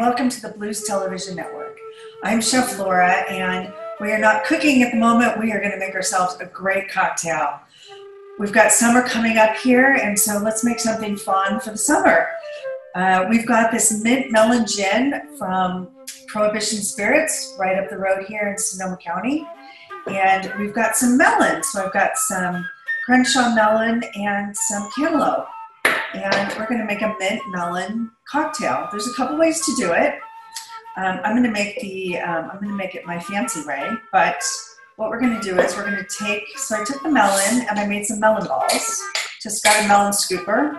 welcome to the Blues Television Network. I'm Chef Laura, and we are not cooking at the moment. We are going to make ourselves a great cocktail. We've got summer coming up here, and so let's make something fun for the summer. Uh, we've got this mint melon gin from Prohibition Spirits right up the road here in Sonoma County. And we've got some melon. So I've got some Crenshaw melon and some cantaloupe and we're going to make a mint melon cocktail. There's a couple ways to do it. Um, I'm going to make the um, I'm going to make it my fancy way, but what we're going to do is we're going to take. So I took the melon and I made some melon balls. Just got a melon scooper.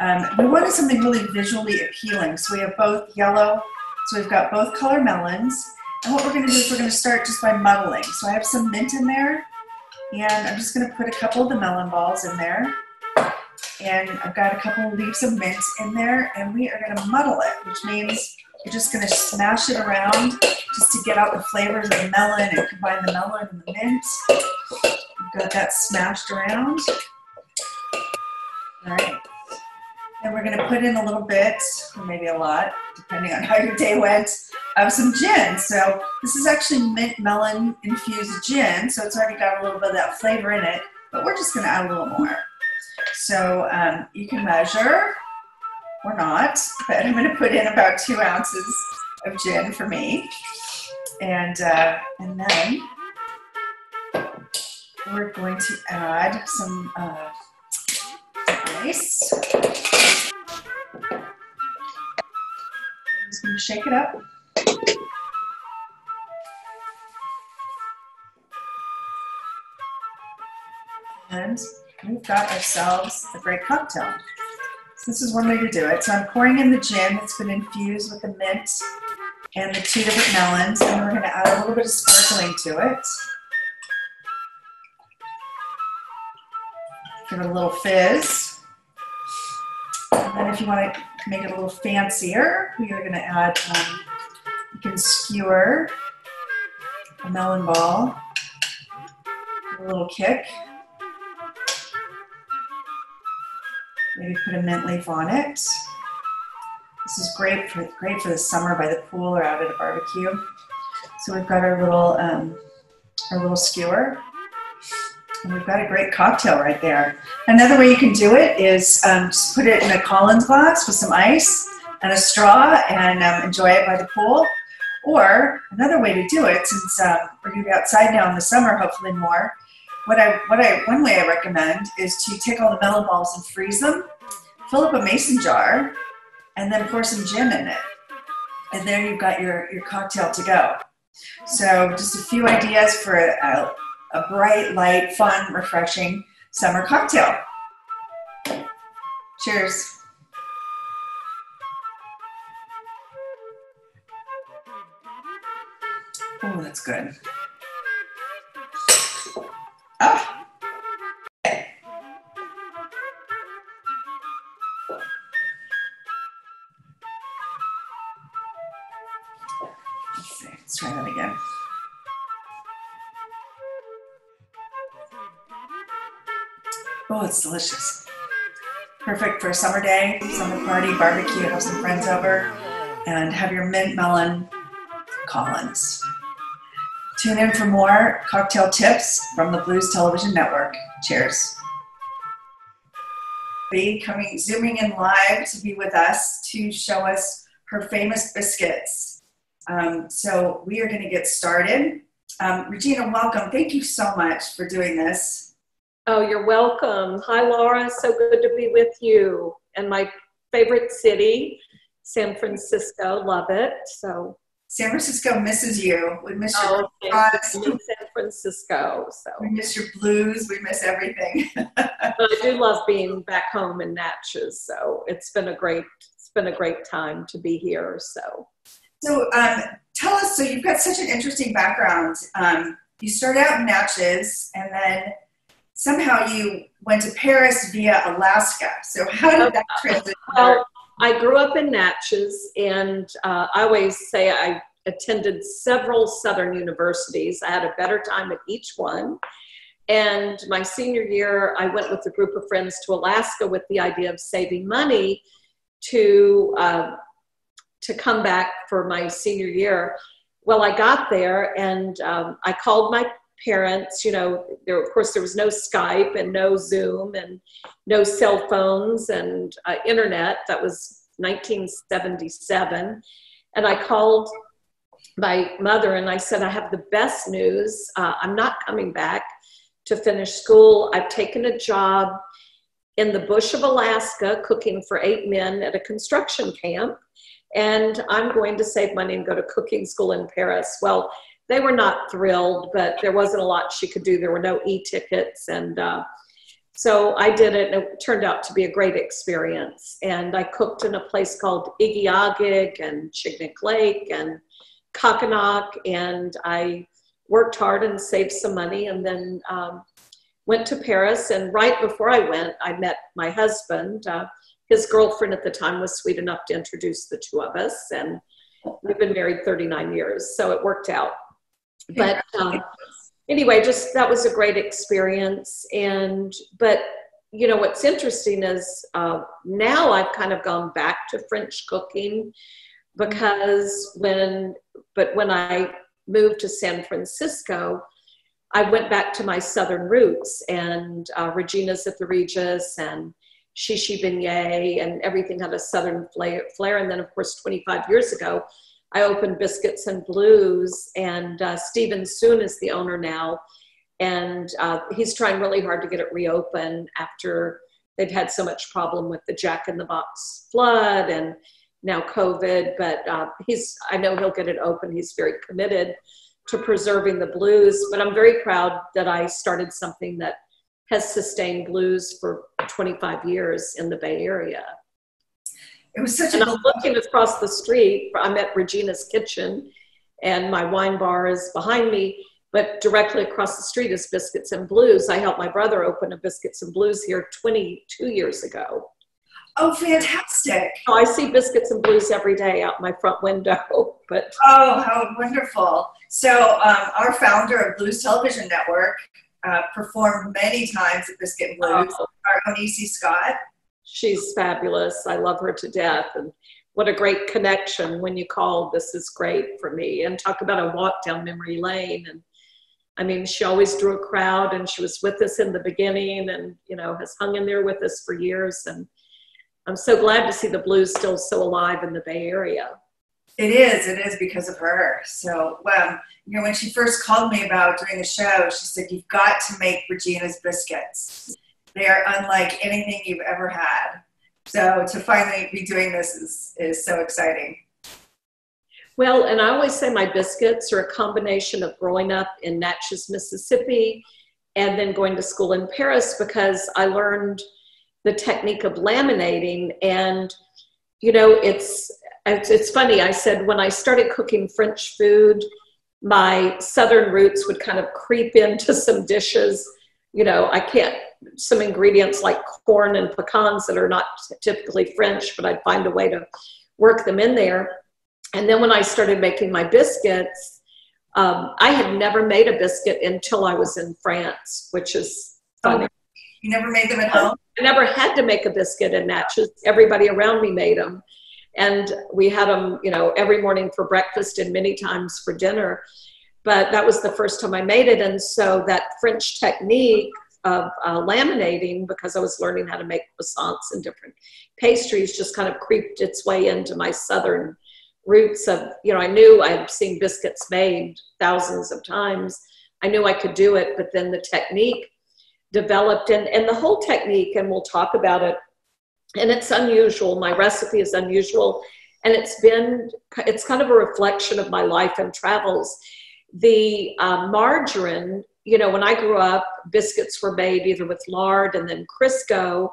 Um, we wanted something really visually appealing, so we have both yellow. So we've got both color melons. And what we're going to do is we're going to start just by muddling. So I have some mint in there, and I'm just going to put a couple of the melon balls in there and I've got a couple leaves of mint in there and we are gonna muddle it, which means we're just gonna smash it around just to get out the flavors of the melon and combine the melon and the mint. You've got that smashed around. All right. And we're gonna put in a little bit, or maybe a lot, depending on how your day went, of some gin. So this is actually mint melon infused gin, so it's already got a little bit of that flavor in it, but we're just gonna add a little more. So um, you can measure or not, but I'm going to put in about two ounces of gin for me. And, uh, and then we're going to add some uh, ice. I'm just going to shake it up. And we've got ourselves a great cocktail. So this is one way to do it. So I'm pouring in the gin that's been infused with the mint and the two different melons, and we're going to add a little bit of sparkling to it. Give it a little fizz. And then if you want to make it a little fancier, we are going to add, um, you can skewer a melon ball, a little kick. Maybe put a mint leaf on it. This is great for great for the summer by the pool or out at a barbecue. So we've got our little um, our little skewer, and we've got a great cocktail right there. Another way you can do it is um, just put it in a Collins glass with some ice and a straw, and um, enjoy it by the pool. Or another way to do it, since um, we're going to be outside now in the summer, hopefully more, what I what I one way I recommend is to take all the melon balls and freeze them, fill up a mason jar, and then pour some gin in it, and there you've got your your cocktail to go. So just a few ideas for a, a bright, light, fun, refreshing summer cocktail. Cheers. Oh, that's good. Let's try that again. Oh, it's delicious. Perfect for a summer day, summer party, barbecue, have some friends over, and have your mint melon Collins. Tune in for more cocktail tips from the Blues Television Network. Cheers. Be coming, zooming in live to be with us to show us her famous biscuits. Um, so we are going to get started. Um, Regina, welcome. Thank you so much for doing this. Oh, you're welcome. Hi, Laura. So good to be with you. And my favorite city, San Francisco. Love it. So San Francisco misses you. We miss your oh, San Francisco. So we miss your blues. We miss everything. I do love being back home in Natchez. So it's been a great it's been a great time to be here. So so um, tell us. So you've got such an interesting background. Um, you started out in Natchez, and then somehow you went to Paris via Alaska. So how did that transition? Well, I grew up in Natchez, and uh, I always say I attended several Southern universities. I had a better time at each one. And my senior year, I went with a group of friends to Alaska with the idea of saving money to uh, to come back for my senior year. Well, I got there and um, I called my parents. You know, there of course there was no Skype and no Zoom and no cell phones and uh, internet. That was 1977, and I called my mother and I said, I have the best news. Uh, I'm not coming back to finish school. I've taken a job in the bush of Alaska cooking for eight men at a construction camp. And I'm going to save money and go to cooking school in Paris. Well, they were not thrilled, but there wasn't a lot she could do. There were no e tickets. And uh, so I did it, and it turned out to be a great experience. And I cooked in a place called Igiugig and Chignik Lake and Kokhanok, and I worked hard and saved some money and then um, went to Paris. And right before I went, I met my husband. Uh, his girlfriend at the time was sweet enough to introduce the two of us, and we've been married 39 years, so it worked out. But um, anyway, just that was a great experience. And but you know what's interesting is uh, now I've kind of gone back to French cooking because when but when I moved to San Francisco, I went back to my southern roots and uh, Regina's at the Regis and Shishi Beignet and everything had a southern flair. And then, of course, 25 years ago, I opened Biscuits and Blues, and uh, Stephen Soon is the owner now. And uh, he's trying really hard to get it reopened after they've had so much problem with the Jack in the Box flood and now COVID, but uh, he's, I know he'll get it open. He's very committed to preserving the blues, but I'm very proud that I started something that has sustained blues for 25 years in the Bay Area. It was such and a. I'm looking across the street. I'm at Regina's Kitchen, and my wine bar is behind me. But directly across the street is Biscuits and Blues. I helped my brother open a Biscuits and Blues here 22 years ago. Oh, fantastic. Oh, I see biscuits and blues every day out my front window. But Oh, how wonderful. So, um, our founder of Blues Television Network uh, performed many times at Biscuit and Blues, Oh. our own E.C. Scott. She's fabulous. I love her to death. And what a great connection when you called. This is great for me. And talk about a walk down memory lane. And I mean, she always drew a crowd and she was with us in the beginning and, you know, has hung in there with us for years. And I'm so glad to see the blues still so alive in the Bay Area. It is, it is because of her. So, well, you know, when she first called me about doing a show, she said, You've got to make Regina's biscuits. They are unlike anything you've ever had. So, to finally be doing this is, is so exciting. Well, and I always say my biscuits are a combination of growing up in Natchez, Mississippi, and then going to school in Paris because I learned the technique of laminating. And, you know, it's, it's, it's funny. I said when I started cooking French food, my southern roots would kind of creep into some dishes. You know, I can't, some ingredients like corn and pecans that are not typically French, but I'd find a way to work them in there. And then when I started making my biscuits, um, I had never made a biscuit until I was in France, which is funny. Oh, you never made them at home? I never had to make a biscuit in Natchez. Everybody around me made them. And we had them, you know, every morning for breakfast and many times for dinner. But that was the first time I made it. And so that French technique of uh, laminating, because I was learning how to make croissants and different pastries, just kind of creeped its way into my southern roots of, you know, I knew I'd seen biscuits made thousands of times. I knew I could do it, but then the technique developed and, and the whole technique, and we'll talk about it. And it's unusual. My recipe is unusual. And it's been, it's kind of a reflection of my life and travels. The uh, margarine, you know, when I grew up, biscuits were made either with lard and then Crisco.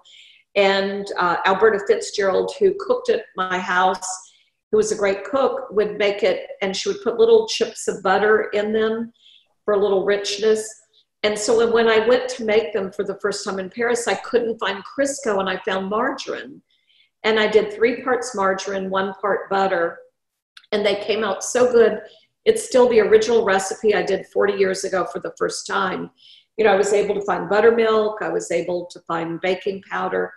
And uh, Alberta Fitzgerald, who cooked at my house, who was a great cook, would make it, and she would put little chips of butter in them for a little richness. And so when I went to make them for the first time in Paris, I couldn't find Crisco and I found margarine. And I did three parts margarine, one part butter, and they came out so good. It's still the original recipe I did 40 years ago for the first time. You know, I was able to find buttermilk, I was able to find baking powder.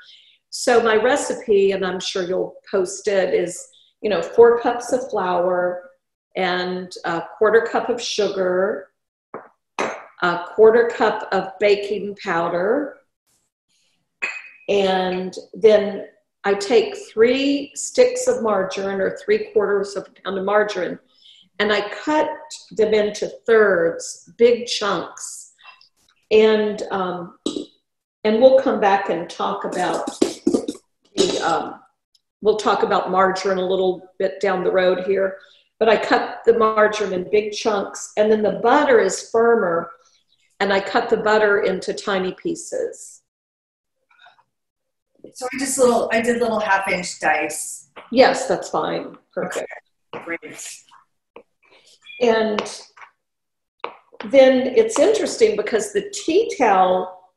So my recipe, and I'm sure you'll post it, is you know, four cups of flour and a quarter cup of sugar, a quarter cup of baking powder, and then I take three sticks of margarine or three quarters of a pound of margarine and I cut them into thirds, big chunks. And, um, and we'll come back and talk about the, um, we'll talk about margarine a little bit down the road here. But I cut the margarine in big chunks and then the butter is firmer and I cut the butter into tiny pieces. So I just little, I did little half inch dice. Yes, that's fine. Perfect. Okay. Great. And then it's interesting because the tea towel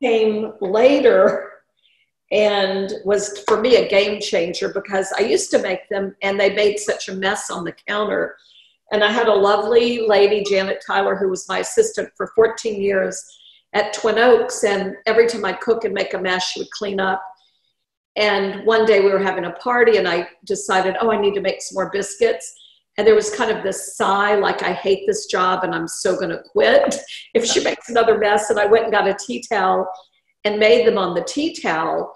came later and was for me a game changer because I used to make them and they made such a mess on the counter. And I had a lovely lady, Janet Tyler, who was my assistant for 14 years at Twin Oaks. And every time I cook and make a mess, she would clean up. And one day we were having a party and I decided, oh, I need to make some more biscuits. And there was kind of this sigh, like, I hate this job and I'm so going to quit if she makes another mess. And I went and got a tea towel and made them on the tea towel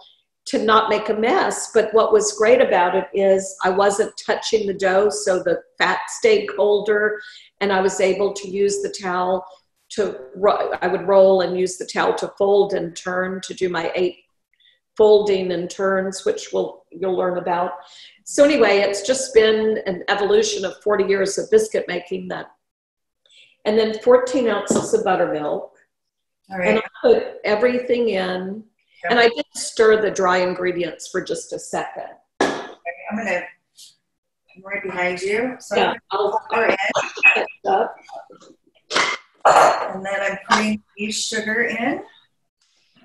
to not make a mess. But what was great about it is I wasn't touching the dough, so the fat stayed colder, and I was able to use the towel to, I would roll and use the towel to fold and turn to do my eight folding and turns, which we'll, you'll learn about. So anyway, it's just been an evolution of 40 years of biscuit making that. And then 14 ounces of buttermilk. All right. And I put everything in. Yep. And I did stir the dry ingredients for just a second. Okay, I'm gonna, I'm right behind you. So Yeah, I'll, I'll I'll in, set it up. and then I'm putting beef sugar in.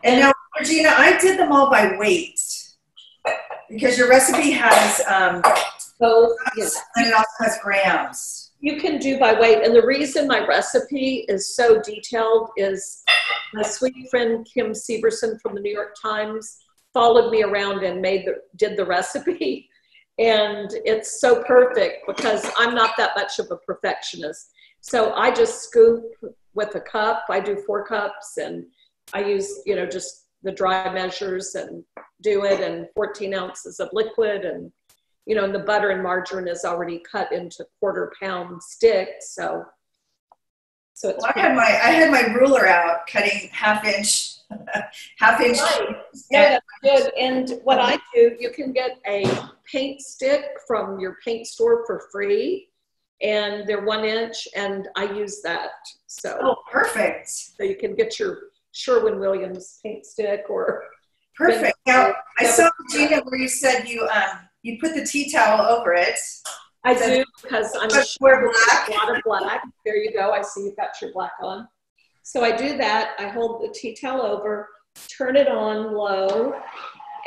And now, Regina, I did them all by weight because your recipe has um, So, yeah. and it also has grams. You can do by weight. And the reason my recipe is so detailed is my sweet friend Kim Severson from the New York Times followed me around and made the did the recipe. And it's so perfect because I'm not that much of a perfectionist. So I just scoop with a cup. I do four cups and I use, you know, just the dry measures and do it and 14 ounces of liquid and you know, and the butter and margarine is already cut into quarter pound sticks. So, so it's Well, I had my I had my ruler out, cutting half inch, half inch. Right. Yeah, good. And what I do, you can get a paint stick from your paint store for free, and they're one inch, and I use that. So, Oh, perfect, so you can get your Sherwin Williams paint stick, or perfect. Now I saw Gina where you said you um you put the tea towel over it. I do because I'm sure black. a lot of black. There you go. I see you've got your black on. So I do that. I hold the tea towel over, turn it on low,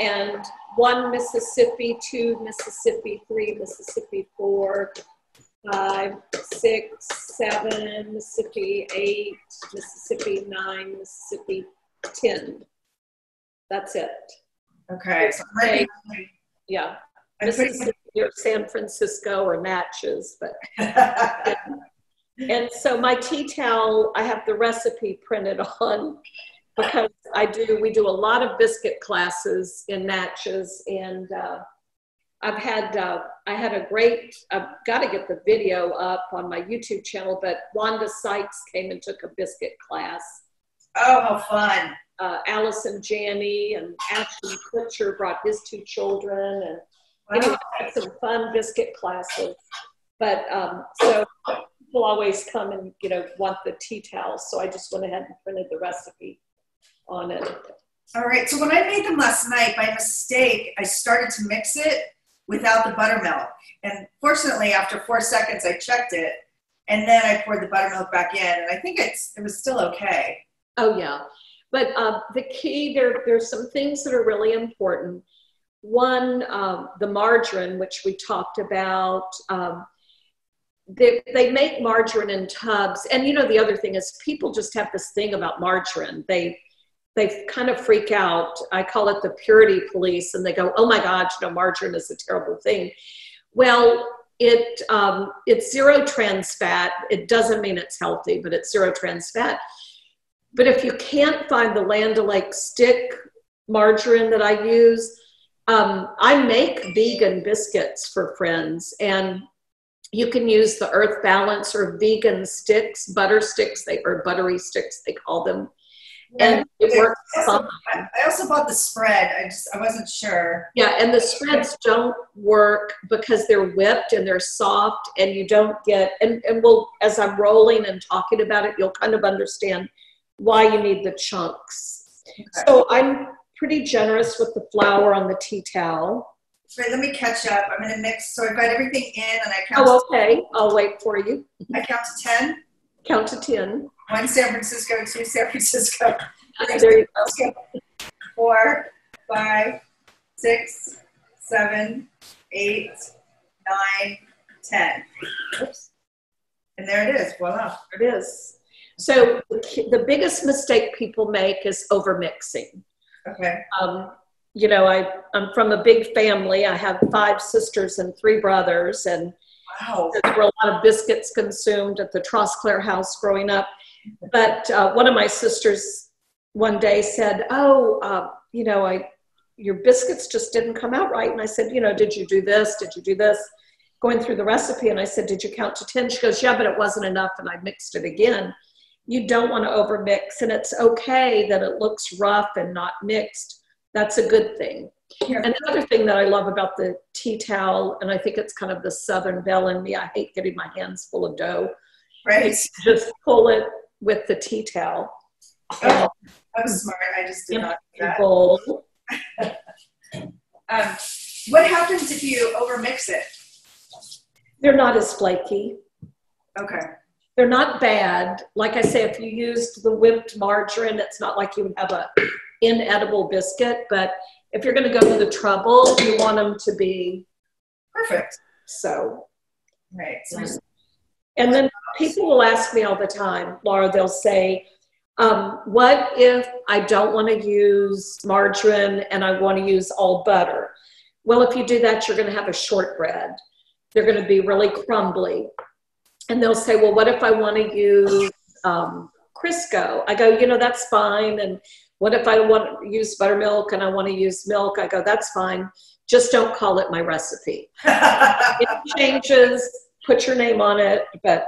and one Mississippi, two Mississippi, three Mississippi, four, five, six, seven, Mississippi, eight, Mississippi, nine, Mississippi, ten. That's it. Okay, so I'm. Yeah. I'm Mississippi or San Francisco or Natchez, but And so my tea towel, I have the recipe printed on because I do, we do a lot of biscuit classes in Natchez and uh, I've had, uh, I had a great, I've got to get the video up on my YouTube channel, but Wanda Sykes came and took a biscuit class. oh, how fun! Uh, Allison Janney and Ashton Kutcher brought his two children and anyway, I had some fun biscuit classes. But um, so people always come and you know want the tea towels, so I just went ahead and printed the recipe on it. All right, so when I made them last night, by mistake, I started to mix it without the buttermilk. And fortunately, after four seconds, I checked it, and then I poured the buttermilk back in, and I think it's it was still okay. Oh yeah, but uh, the key there there's some things that are really important. One, um, the margarine, which we talked about. Um, they, they make margarine in tubs, and you know the other thing is people just have this thing about margarine. They they kind of freak out. I call it the purity police, and they go, "Oh my God, you know, margarine is a terrible thing." Well, it um, it's zero trans fat. It doesn't mean it's healthy, but it's zero trans fat. But if you can't find the Land O'Lakes stick margarine that I use, um, I make vegan biscuits for friends, and you can use the Earth Balance or vegan sticks, butter sticks, they or buttery sticks, they call them and it works fine. I also bought the spread. I just I wasn't sure. Yeah, and the spreads don't work because they're whipped and they're soft, and you don't get and and we'll as I'm rolling and talking about it, you'll kind of understand why you need the chunks. Okay. So I'm pretty generous with the flour on the tea towel. Wait, let me catch up. I'm gonna mix. So I've got everything in, and I count. Oh, okay. I'll wait for you. I count to ten. Count to ten one San Francisco, two San Francisco, there you go. four, five, six, seven, eight, nine, ten. Oops. And there it is. Voila. There it is. So the biggest mistake people make is overmixing. Okay. Um, you know, I, I'm from a big family. I have five sisters and three brothers, and wow. there were a lot of biscuits consumed at the Trosclair house growing up. But uh, one of my sisters one day said, "Oh, uh, you know, I your biscuits just didn't come out right." And I said, "You know, did you do this? Did you do this?" Going through the recipe, and I said, "Did you count to 10? She goes, "Yeah, but it wasn't enough," and I mixed it again. You don't want to overmix, and it's okay that it looks rough and not mixed. That's a good thing. And the other thing that I love about the tea towel, and I think it's kind of the Southern belle in me, I hate getting my hands full of dough. Right. Just pull it with the tea towel. Oh, I was smart. I just did not do that. um, what happens if you overmix it? They're not as flaky. Okay. They're not bad. Like I say, if you used the whipped margarine, it's not like you would have a inedible biscuit. But if you're going to go to the trouble, you want them to be perfect. So, right. So and then people will ask me all the time, Laura, they'll say, um, what if I don't want to use margarine and I want to use all butter? Well, if you do that, you're going to have a shortbread. They're going to be really crumbly. And they'll say, well, what if I want to use um, Crisco? I go, you know, that's fine. And what if I want to use buttermilk and I want to use milk? I go, that's fine. Just don't call it my recipe. it changes put your name on it. But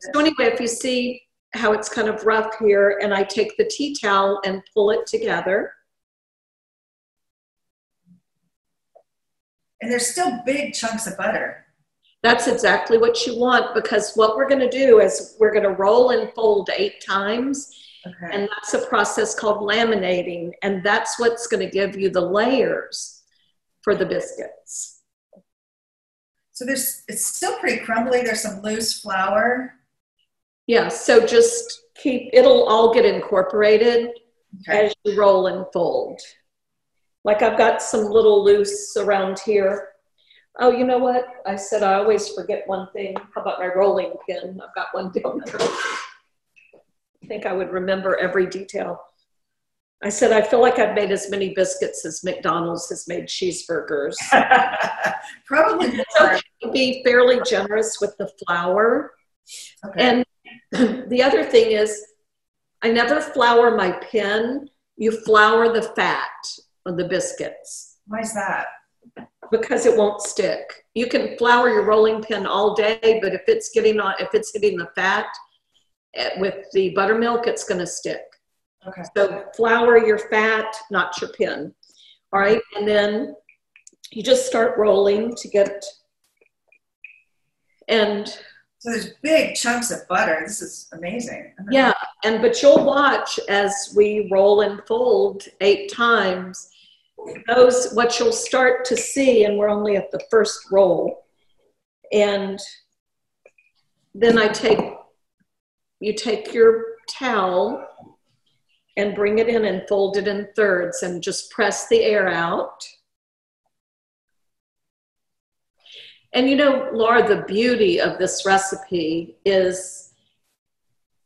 so anyway, if you see how it's kind of rough here, and I take the tea towel and pull it together. And there's still big chunks of butter. That's exactly what you want because what we're going to do is we're going to roll and fold eight times. Okay. And that's a process called laminating. And that's what's going to give you the layers for the biscuits. So there's it's still pretty crumbly. There's some loose flour. Yeah, so just keep it'll all get incorporated okay. as you roll and fold. Like I've got some little loose around here. Oh, you know what? I said I always forget one thing. How about my rolling pin? I've got one down there. I think I would remember every detail. I said, I feel like I've made as many biscuits as McDonald's has made cheeseburgers. Probably more. So be fairly generous with the flour. Okay. And the other thing is, I never flour my pin. You flour the fat of the biscuits. Why is that? Because it won't stick. You can flour your rolling pin all day, but if it's getting on, if it's hitting the fat eh, with the buttermilk, it's going to stick. Okay. So flour your fat, not your pin. All right, and then you just start rolling to get, and so there's big chunks of butter. This is amazing. Yeah, and but you'll watch as we roll and fold eight times. Those what you'll start to see, and we're only at the first roll, and then I take you take your towel and bring it in and fold it in thirds and just press the air out. And you know, Laura, the beauty of this recipe is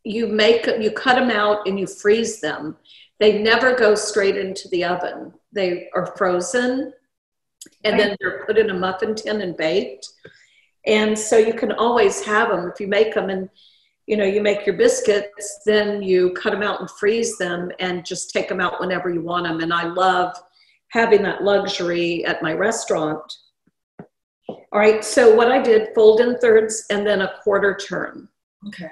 you make them, you cut them out and you freeze them. They never go straight into the oven. They are frozen and then they're put in a muffin tin and baked. And so you can always have them if you make them and you know you make your biscuits then you cut them out and freeze them and just take them out whenever you want them and i love having that luxury at my restaurant all right so what i did fold in thirds and then a quarter turn Okay.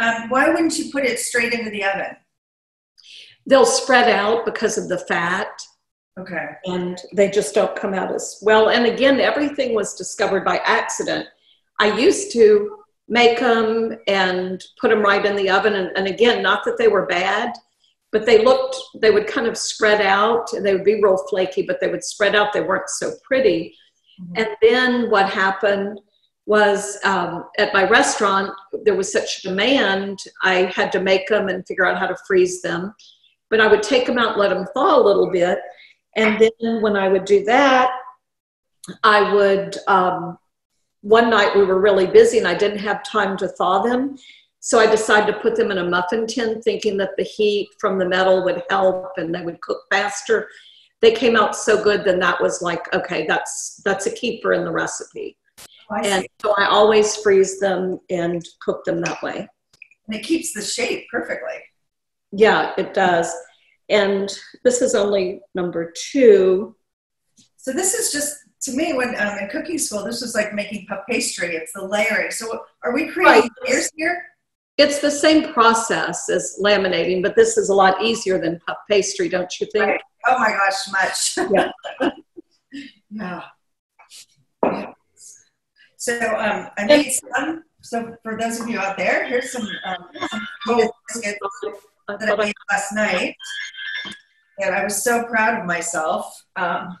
Um, why wouldn't you put it straight into the oven? they'll spread out because of the fat Okay. and they just don't come out as well. And again, everything was discovered by accident. I used to make them and put them right in the oven. And, and again, not that they were bad, but they looked, they would kind of spread out and they would be real flaky, but they would spread out. They weren't so pretty. Mhm. And then what happened was um, at my restaurant, there was such demand, I had to make them and figure out how to freeze them. But I would take them out, let them thaw a little bit. And then when I would do that, I would, um, one night we were really busy and I didn't have time to thaw them. So I decided to put them in a muffin tin, thinking that the heat from the metal would help and they would cook faster. They came out so good, then that was like, okay, that's that's a keeper in the recipe. Oh, And so I always freeze them and cook them that way. And it keeps the shape perfectly. Yeah, it does. And this is only number two. So this is just to me when um, in cooking school, this was like making puff pastry. It's the layering. So are we creating Right. layers here? It's the same process as laminating, but this is a lot easier than puff pastry, don't you think? Right. Oh my gosh, much. Yeah. yeah. Yeah. So um, I made some. So for those of you out there, here's some, um, some biscuits that I I- made last night, and I was so proud of myself. Um,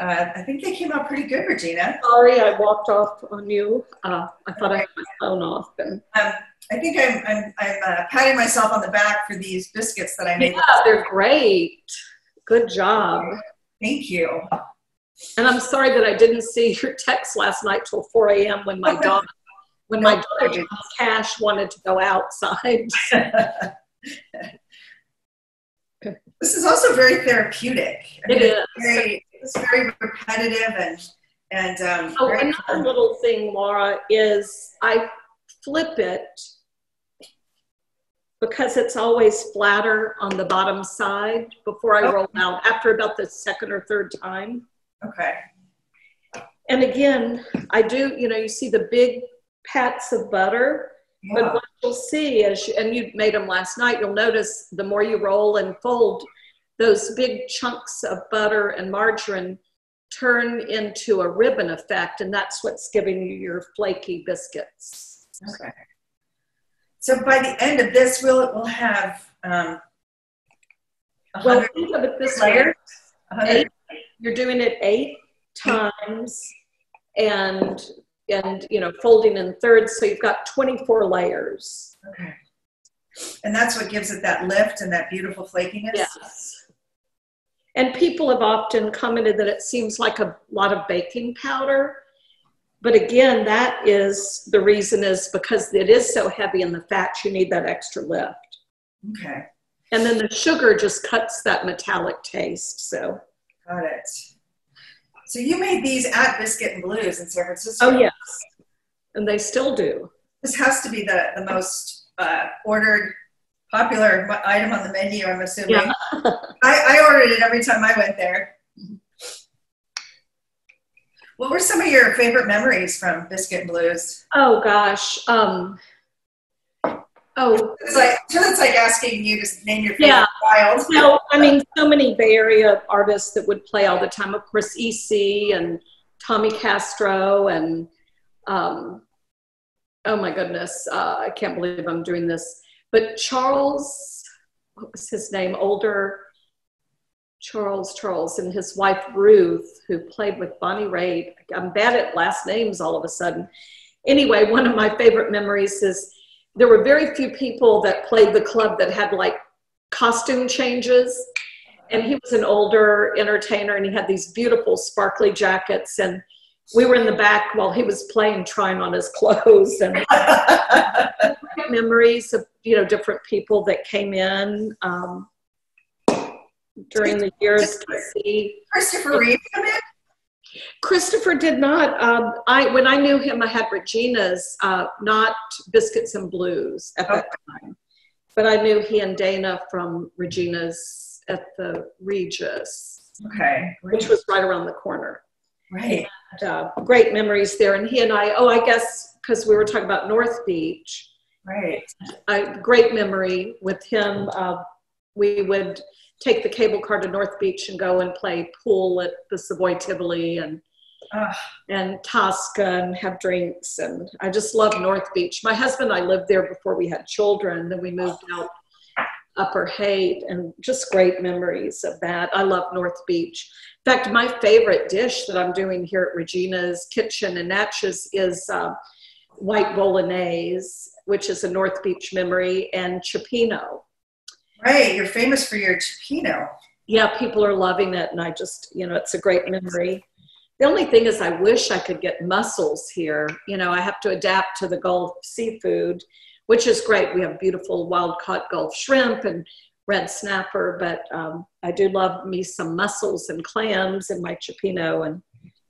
uh, I think they came out pretty good, Regina. Sorry, I walked off on you. Uh, I thought I had my phone off. And Um, I think I'm I'm, I'm uh, patting myself on the back for these biscuits that I made. yeah, they're great. Good job. Thank you. And I'm sorry that I didn't see your text last night till 4 a.m. when my daughter, when my dog Cash wanted to go outside. this is also very therapeutic. I mean, It is. Very, it's very repetitive and and um, Oh, another fun. little thing, Laura, is I flip it because it's always flatter on the bottom side before I roll out after about the second or third time. okay. And again, I do, you know, you see the big pats of butter, but what you'll see is, and you made them last night, you'll notice the more you roll and fold, those big chunks of butter and margarine turn into a ribbon effect, and that's what's giving you your flaky biscuits. Okay. So by the end of this, we'll we'll have um, Well, think of it this way. layers. a hundred- Eight. You're doing it eight times and and you know folding in thirds so you've got 24 layers Okay. And that's what gives it that lift and that beautiful flakiness. yes and people have often commented that it seems like a lot of baking powder but again that is the reason is because it is so heavy in the fats you need that extra lift Okay. and then the sugar just cuts that metallic taste so Got it. So you made these at Biscuit and Blues in San Francisco. oh yes and they still do This has to be the, the most uh, ordered, popular item on the menu, I'm assuming. Yeah. I, I ordered it every time I went there. What were some of your favorite memories from Biscuit and Blues? oh gosh um oh It's like, it's like asking you to name your favorite Yeah. child. No, I mean, so many Bay Area artists that would play all the time. Of course, EC and Tommy Castro and, um, oh my goodness, uh, I can't believe I'm doing this. But Charles, what was his name? Older Charles Charles and his wife Ruth, who played with Bonnie Raitt. I'm bad at last names all of a sudden. Anyway, one of my favorite memories is there were very few people that played the club that had like costume changes. And he was an older entertainer and he had these beautiful sparkly jackets. And we were in the back while he was playing, trying on his clothes and memories of, you know, different people that came in. Um, during the years to see. Christopher Reeve come in? Christopher did not. Um, I when I knew him, I had Regina's, uh, not Biscuits and Blues at that time, but I knew he and Dana from Regina's at the Regis, Okay, which was right around the corner. right. And, uh, great memories there. And he and I, oh, I guess because we were talking about North Beach, Right. a great memory with him. Uh, we would take the cable car to North Beach and go and play pool at the Savoy Tivoli and Ah, and Tosca and have drinks. And I just love North Beach. My husband and I lived there before we had children. Then we moved out Upper Haight and just great memories of that. I love North Beach. In fact, my favorite dish that I'm doing here at Regina's Kitchen in Natchez is uh, white bolognese, which is a North Beach memory, and cioppino. right. You're famous for your cioppino. yeah, people are loving it, and I just, you know, it's a great memory. The only thing is, I wish I could get mussels here. You know, I have to adapt to the Gulf seafood, which is great. We have beautiful wild caught Gulf shrimp and red snapper, but um, I do love me some mussels and clams in my cioppino. And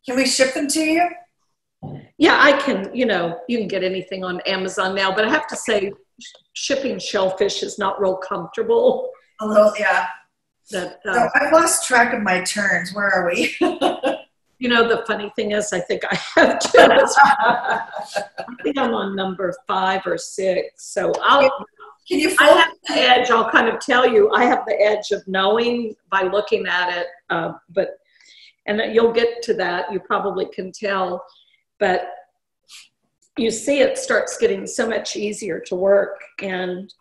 Can we ship them to you? Yeah, I can, you know, you can get anything on Amazon now, but I have to say, shipping shellfish is not real comfortable. A little, yeah. That uh, So I've lost track of my turns. Where are we? You know, the funny thing is, I think I have just, I think I'm on number five or six. So I'll, Can you I have the edge. I'll kind of tell you, I have the edge of knowing by looking at it. Uh, but, and you'll get to that. You probably can tell. But you see, it starts getting so much easier to work. And,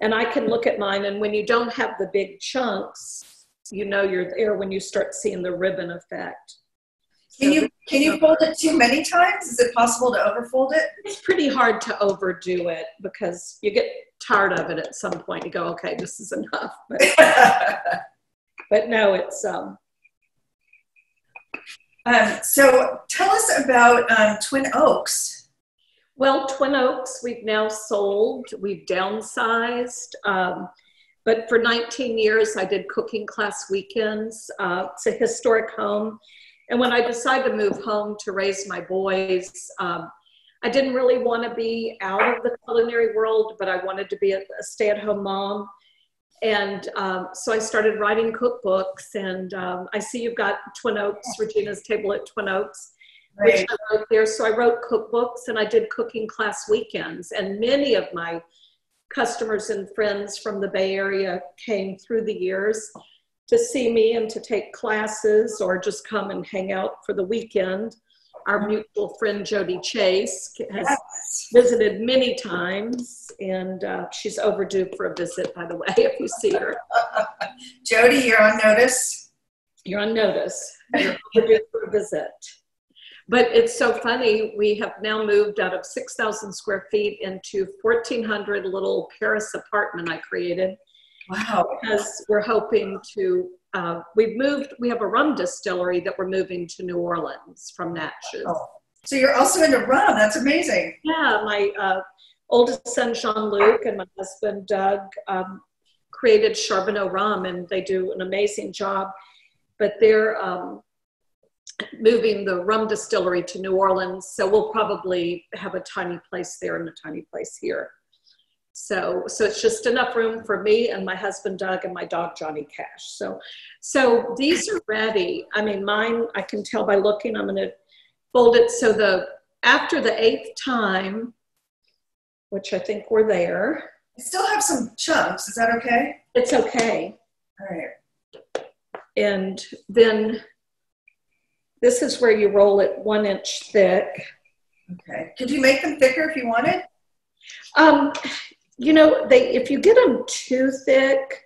and I can look at mine. And when you don't have the big chunks, you know you're there when you start seeing the ribbon effect. Can So you can you fold it too many times? Is it possible to overfold it? it's pretty hard to overdo it because you get tired of it at some point. You go, okay, this is enough. But, but no, it's um, um, so tell us about um, Twin Oaks. well, Twin Oaks, we've now sold. We've downsized. Um, but for 19 years, I did cooking class weekends. Uh, it's a historic home. And when I decided to move home to raise my boys, um, I didn't really want to be out of the culinary world, but I wanted to be a, a stay at home mom. And um, so I started writing cookbooks. And um, I see you've got Twin Oaks, Regina's Table at Twin Oaks, which I wrote there. So I wrote cookbooks and I did cooking class weekends. And many of my customers and friends from the Bay Area came through the years to see me and to take classes or just come and hang out for the weekend. Our mutual friend Jody Chase has Yes. visited many times, and uh, she's overdue for a visit, by the way, if you see her. Jody, you're on notice. You're on notice. You're overdue for a visit. But it's so funny. We have now moved out of 6,000 square feet into 1,400 little Paris apartment I created Wow. because we're hoping to. Uh, we've moved. We have a rum distillery that we're moving to New Orleans from Natchez. Oh. So you're also into rum. That's amazing. Yeah, my uh, oldest son Jean Luc and my husband Doug um, created Charboneau Rum, and they do an amazing job. But they're um, moving the rum distillery to New Orleans, so we'll probably have a tiny place there and a tiny place here. So, so it's just enough room for me and my husband Doug and my dog Johnny Cash. So, so these are ready. I mean, mine I can tell by looking. I'm going to fold it so the after the eighth time, which I think we're there. I still have some chunks. Is that okay? It's okay. All right. And then this is where you roll it one inch thick. Okay. Could you make them thicker if you wanted? Um, you know, they if you get them too thick,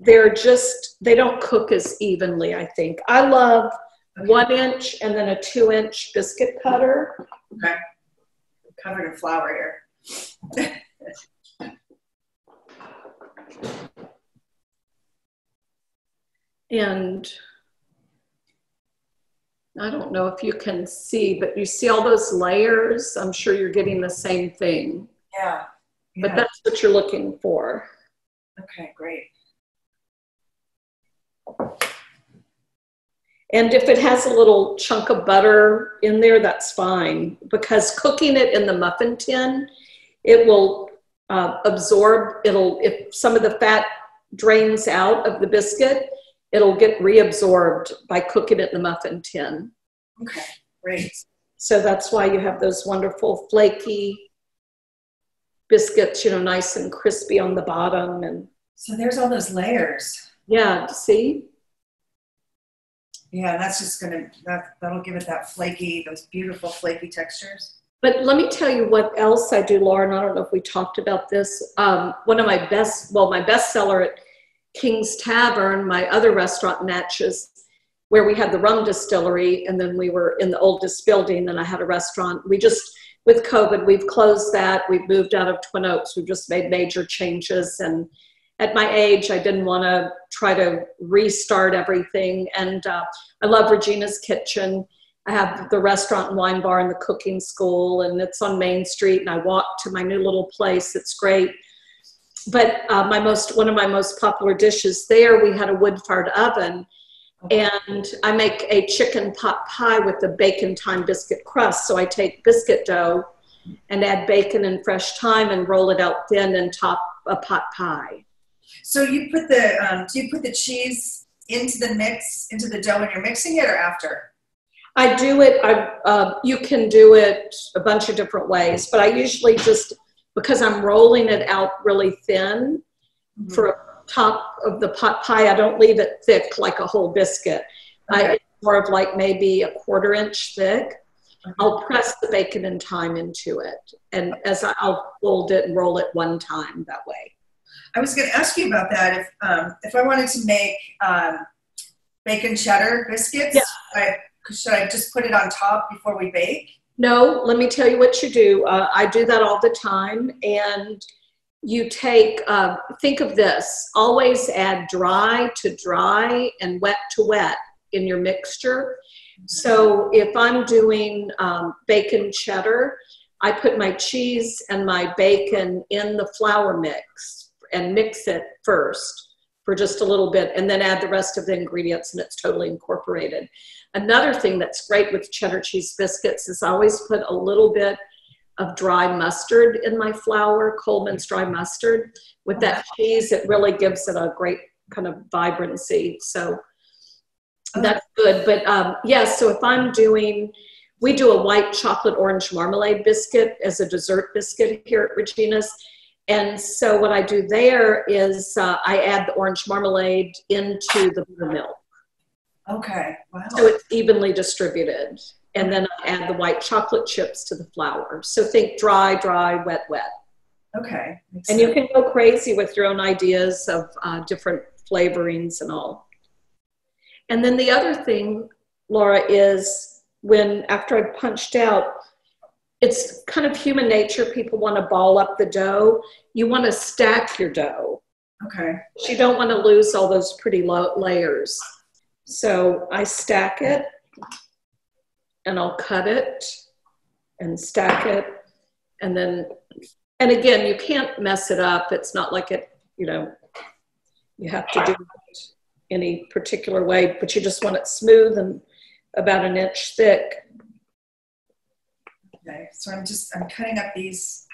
they're just they don't cook as evenly. I think I love one inch and then a two inch biscuit cutter. Okay. Covered in flour here. And I don't know if you can see, but you see all those layers. I'm sure you're getting the same thing, Yeah. But Yeah. that's what you're looking for. Okay, great. And if it has a little chunk of butter in there, that's fine because cooking it in the muffin tin, it will uh, absorb, it'll, if some of the fat drains out of the biscuit, it'll get reabsorbed by cooking it in the muffin tin. Okay, great. So that's why you have those wonderful flaky biscuits, you know, nice and crispy on the bottom. And So there's all those layers. yeah, see? Yeah, that's just gonna, that, that'll give it that flaky, those beautiful flaky textures. But let me tell you what else I do, Lauren. I don't know if we talked about this. Um, one of my best, well, my best seller at King's Tavern, my other restaurant, Natchez, where we had the rum distillery, and then we were in the oldest building, and I had a restaurant. We just, with COVID, we've closed that. We've moved out of Twin Oaks. We've just made major changes. And at my age, I didn't want to try to restart everything. And uh, I love Regina's Kitchen. I have the restaurant and wine bar and the cooking school, and it's on Main Street. And I walk to my new little place. It's great. But uh, my most one of my most popular dishes there, we had a wood-fired oven, and I make a chicken pot pie with the bacon thyme biscuit crust. So I take biscuit dough and add bacon and fresh thyme and roll it out thin and top a pot pie. So you put the, um, do you put the cheese into the mix, into the dough when you're mixing it or after? I do it, I, uh, you can do it a bunch of different ways, but I usually just, because I'm rolling it out really thin Mhm. for a top of the pot pie, I don't leave it thick like a whole biscuit. I, Okay. it's more of like maybe a quarter inch thick. I'll press the bacon and thyme into it. And as I, I'll fold it and roll it one time that way. I was going to ask you about that. If um, if I wanted to make um, bacon cheddar biscuits, Yeah. I, should I just put it on top before we bake? No, let me tell you what you do. Uh, I do that all the time. And you take, uh, think of this always add dry to dry and wet to wet in your mixture. So if I'm doing um, bacon cheddar, I put my cheese and my bacon in the flour mix and mix it first for just a little bit and then add the rest of the ingredients and it's totally incorporated. Another thing that's great with cheddar cheese biscuits is always put a little bit of dry mustard in my flour, Colman's dry mustard. With that cheese, it really gives it a great kind of vibrancy. So that's good. But um, yes, yeah, so if I'm doing, we do a white chocolate orange marmalade biscuit as a dessert biscuit here at Regina's. And so what I do there is uh, I add the orange marmalade into the buttermilk. Okay. Wow. So it's evenly distributed. And then I add the white chocolate chips to the flour. So think dry, dry, wet, wet. Okay. Makes And you sense. can go crazy with your own ideas of uh, different flavorings and all. And then the other thing, Laura, is when after I punched out, it's kind of human nature. People want to ball up the dough. You want to stack your dough. Okay. You don't want to lose all those pretty low layers. So I stack it and I'll cut it and stack it. And then, and again, you can't mess it up. It's not like it, you know, you have to do it any particular way, but you just want it smooth and about an inch thick. Okay. So I'm just I'm cutting up these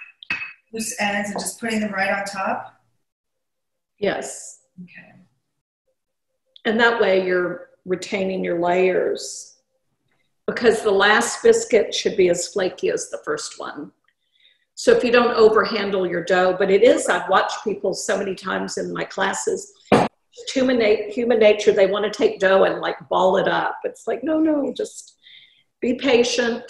loose ends and just putting them right on top. Yes. Okay. And that way you're retaining your layers because the last biscuit should be as flaky as the first one. So if you don't overhandle your dough, but it is, I've watched people so many times in my classes, human, human nature, they want to take dough and like ball it up. It's like, no, no, just be patient.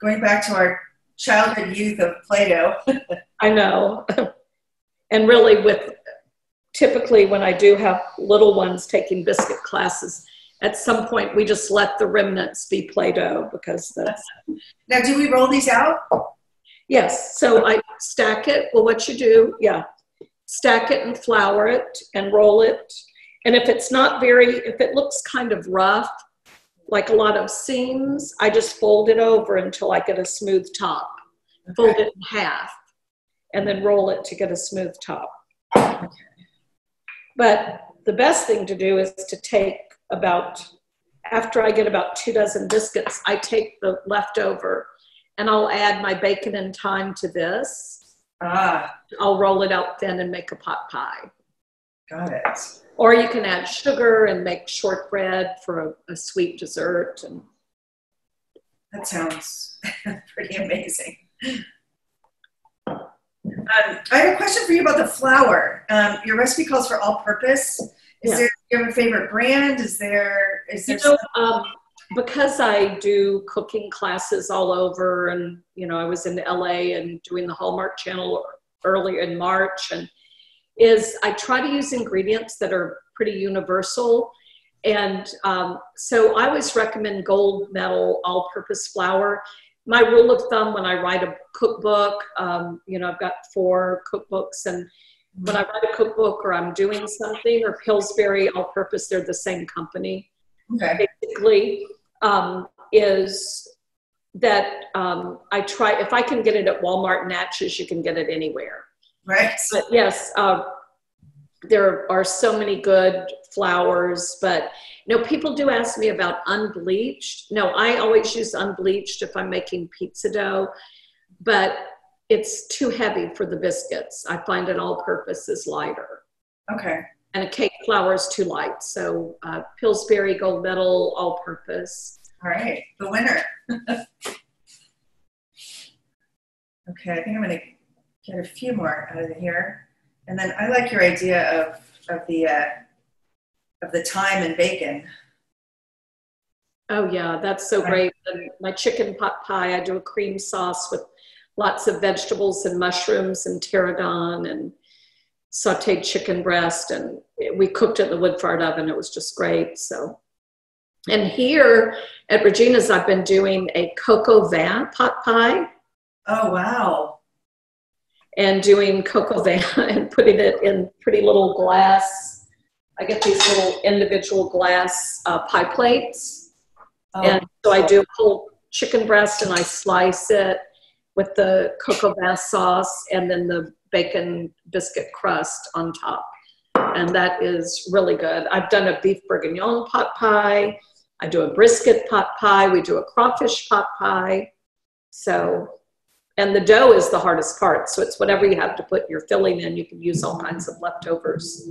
Going back to our childhood youth of Play-Doh. I know. and really with typically when I do have little ones taking biscuit classes, at some point we just let the remnants be Play-Doh because that's Now, do we roll these out? yes. So I stack it. Well, what you do, yeah, stack it and flour it and roll it. And if it's not very, if it looks kind of rough, like a lot of seams, I just fold it over until I get a smooth top. Fold it in half and then roll it to get a smooth top. But the best thing to do is to take about, after I get about two dozen biscuits, I take the leftover and I'll add my bacon and thyme to this. Ah, I'll roll it out thin and make a pot pie. got it. Or you can add sugar and make shortbread for a, a sweet dessert. And That sounds pretty amazing. Um, I have a question for you about the flour. Um, your recipe calls for all-purpose. Is Yeah. there you have a favorite brand? Is there is there you know, um, because I do cooking classes all over, and you know, I was in LA and doing the Hallmark Channel earlier in March, and is I try to use ingredients that are pretty universal. And um, so I always recommend gold medal all purpose flour. My rule of thumb when I write a cookbook, um, you know, I've got four cookbooks, and when I write a cookbook or I'm doing something, or Pillsbury all purpose, they're the same company okay? basically um, is that um, I try, if I can get it at Walmart and Natchez, you can get it anywhere. Right. But yes, uh, there are so many good flowers, but you know, people do ask me about unbleached. No, I always use unbleached if I'm making pizza dough, but it's too heavy for the biscuits. I find an all purpose is lighter Okay. and a cake flour is too light. So uh, Pillsbury Gold Medal All Purpose. All right. The winner. okay. I think I'm gonna get a few more out of here, and then I like your idea of of the uh, of the thyme and bacon. Oh yeah, that's so great. And my chicken pot pie, I do a cream sauce with lots of vegetables and mushrooms and tarragon and sauteed chicken breast, and we cooked it in the wood fired oven. It was just great. So, and here at Regina's, I've been doing a coq au vin pot pie. Oh wow. and doing coq au vin and putting it in pretty little glass. I get these little individual glass uh, pie plates. Oh, and so I do a whole chicken breast and I slice it with the cocoa bass sauce and then the bacon biscuit crust on top. And that is really good. I've done a beef bourguignon pot pie. I do a brisket pot pie. We do a crawfish pot pie. So, and the dough is the hardest part. So it's whatever you have to put your filling in. You can use all kinds of leftovers.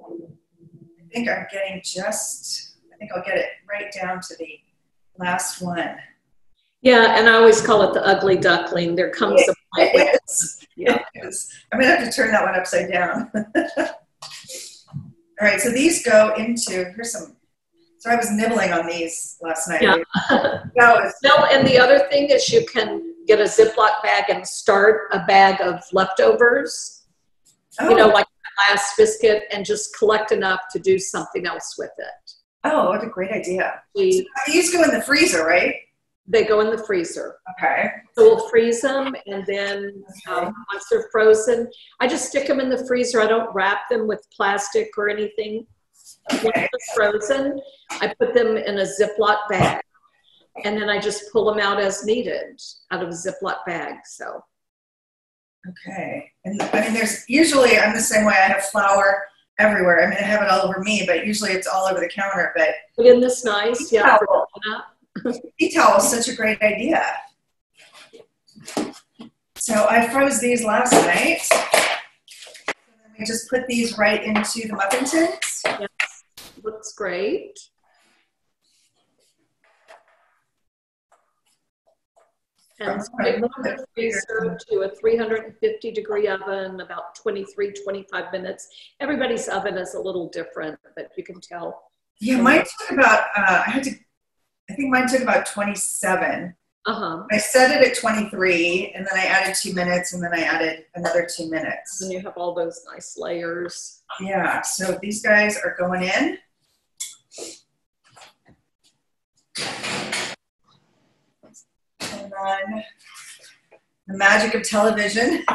I think I'm getting just. I think I'll get it right down to the last one. Yeah, and I always call it the ugly duckling. There comes a point where Yes. Yeah. Yes. I'm gonna have to turn that one upside down. All right, so these go into here's some. So I was nibbling on these last night. Yeah. Was No, and the other thing is you can get a Ziploc bag and start a bag of leftovers, oh, you know, oh. like a last biscuit, and just collect enough to do something else with it. oh, what a great idea. We, These go in the freezer, right? They go in the freezer. Okay. So we'll freeze them, and then um, once they're frozen, I just stick them in the freezer. I don't wrap them with plastic or anything. Once they're frozen, I put them in a Ziploc bag, and then I just pull them out as needed out of a Ziploc bag. So. Okay. And I mean, there's usually I'm the same way. I have flour everywhere. I mean, I have it all over me, but usually it's all over the counter. But But isn't this nice? Yeah. for Up. is such a great idea. So I froze these last night. We just put these right into the muffin tins. Looks great. And That's stick them in right. the freezer to a 350 degree oven, about 23, 25 minutes. Everybody's oven is a little different, but you can tell. Yeah, mine took about, uh, I had to, I think mine took about 27. Uh huh. I set it at 23, and then I added two minutes, and then I added another two minutes. And you have all those nice layers. Yeah, so these guys are going in. And then the magic of television.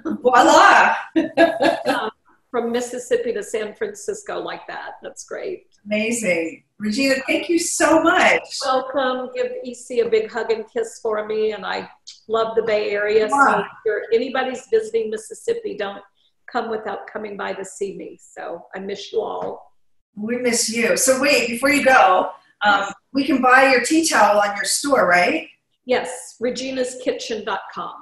Voila! From Mississippi to San Francisco, like that. That's great. Amazing. Regina, thank you so much. Welcome. Give EC a big hug and kiss for me. And I love the Bay Area. So if you're, anybody's visiting Mississippi, don't come without coming by to see me. So I miss you all. We miss you. So wait, before you go, um, we can buy your tea towel on your store, right? Yes, reginaskitchen.com.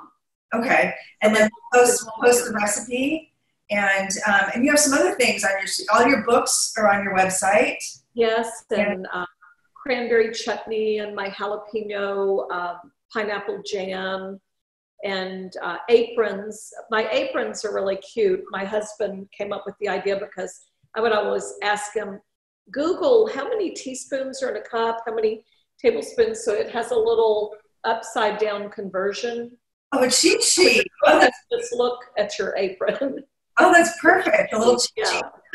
Okay, and then we'll post, we'll post the recipe, and um, and you have some other things on your all your books are on your website. Yes, and uh, cranberry chutney and my jalapeno uh, pineapple jam and uh, aprons. My aprons are really cute. My husband came up with the idea because I would always ask him, Google how many teaspoons are in a cup, how many tablespoons, so it has a little upside down conversion. Oh, a cheat sheet. Just look at your apron. Oh, that's perfect. A little yeah.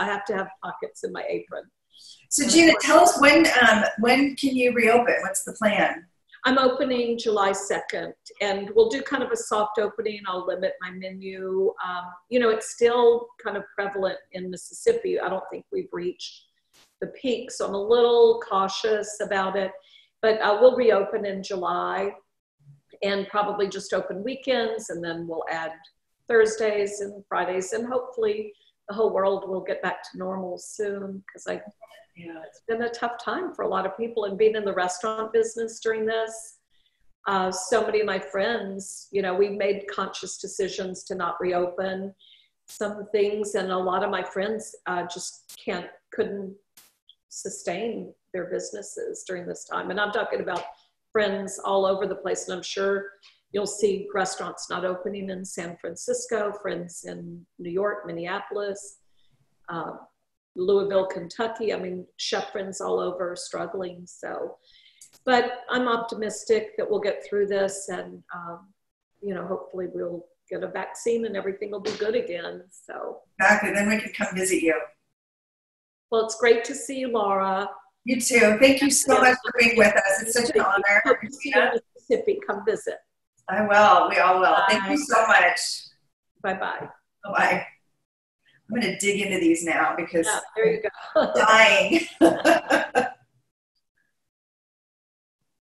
I have to have pockets in my apron. So Gina, tell us when um, when can you reopen? What's the plan? I'm opening July 2nd, and we'll do kind of a soft opening. I'll limit my menu. Um, you know, it's still kind of prevalent in Mississippi. I don't think we've reached the peak, so I'm a little cautious about it. But uh, we'll reopen in July and probably just open weekends, and then we'll add Thursdays and Fridays, and hopefully the whole world will get back to normal soon because I yeah, it's been a tough time for a lot of people and being in the restaurant business during this. Uh, so many of my friends, you know, we made conscious decisions to not reopen some things, and a lot of my friends uh, just can't, couldn't sustain their businesses during this time. And I'm talking about friends all over the place, and I'm sure you'll see restaurants not opening in San Francisco, friends in New York, Minneapolis. Uh, Louisville, Kentucky. I mean, chef friends all over struggling. So, but I'm optimistic that we'll get through this and, um, you know, hopefully we'll get a vaccine and everything will be good again. So, exactly. Then we can come visit you. Well, it's great to see you, Laura. You too. Thank you so much for being with us. It's such an honor. Hope to see you in Mississippi. Come visit. I will. We all will. Bye. Thank you so much. Bye bye. Bye bye. I'm going to dig into these now because yeah, there you go. dying.